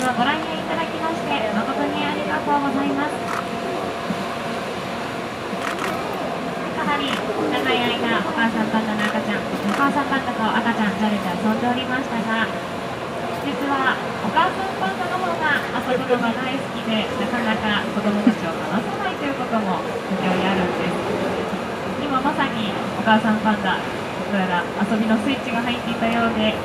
日はご来園いただきまして誠にありがとうございます。かなり長い間お母さんパンダの赤ちゃんお母さんパンダと赤ちゃんじゃれて遊んでおりましたが実はお母さんパンダの方が遊ぶのが大好きでなかなか子供たちを離さないということも時折あるんです。今まさにお母さんパンダどうやら遊びのスイッチが入っていたようで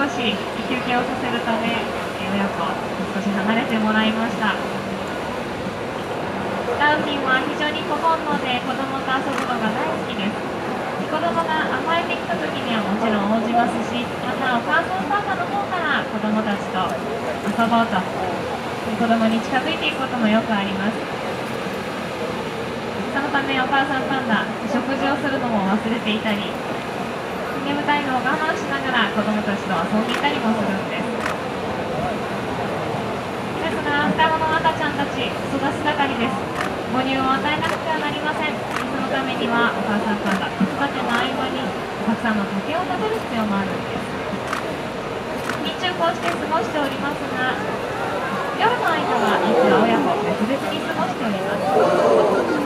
少し休憩をさせるため親子少し離れてもらいました。ダウフィンは非常に小煩悩で子供と遊ぶのが大好きです。子供が甘えてきた時にはもちろん応じますしまたお母さんパンダの方から子供たちと遊ぼうと子供に近づいていくこともよくあります。そのためお母さんパンダ食事をするのも忘れていたり眠たいのを我慢しながら子供たちと遊んでいたりもするんですですが双子の赤ちゃんたち育ち盛りです母乳を与えなくてはなりません。そのためにはお母さんパンダ子育ての合間にたくさんの竹を食べる必要もあるんです。日中こうして過ごしておりますが夜の間は実は親子別々に過ごしております。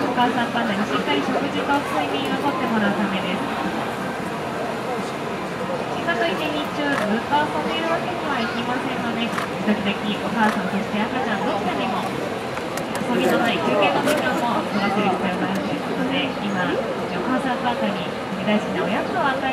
お母さんパンダにしっかり食事と睡眠をとってもらうためです。かといって日中ずっと遊んでいるわけにはいきませんので時々お母さんそして赤ちゃんどちらにも遊びのない休憩今。